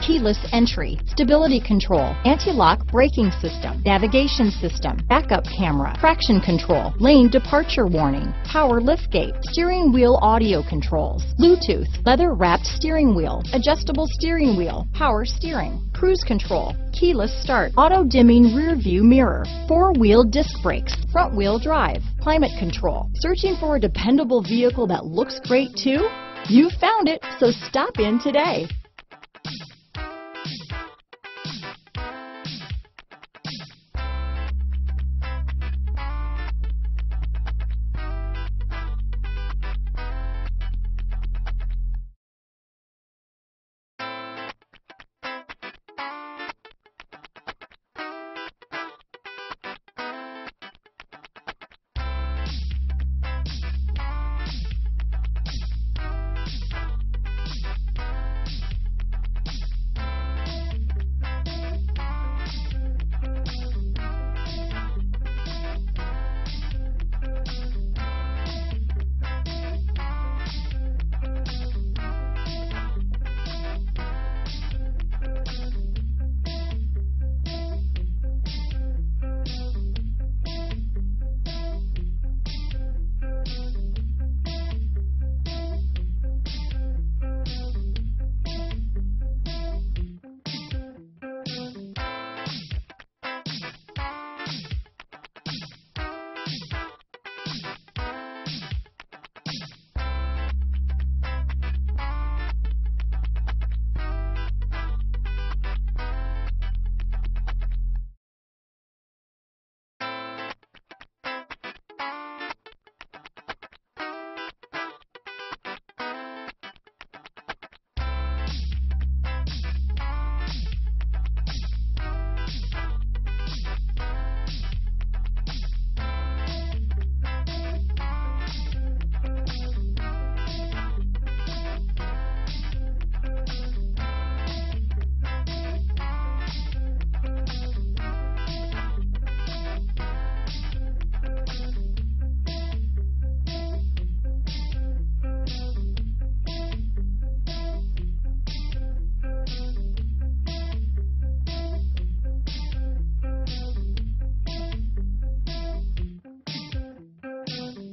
keyless entry, stability control, anti-lock braking system, navigation system, backup camera, traction control, lane departure warning, power liftgate, steering wheel audio controls, Bluetooth, leather wrapped steering wheel, adjustable steering wheel, power steering, cruise control, keyless start, auto dimming rear view mirror, four wheel disc brakes, front wheel drive, climate control. Searching for a dependable vehicle that looks great too? You found it, so stop in today.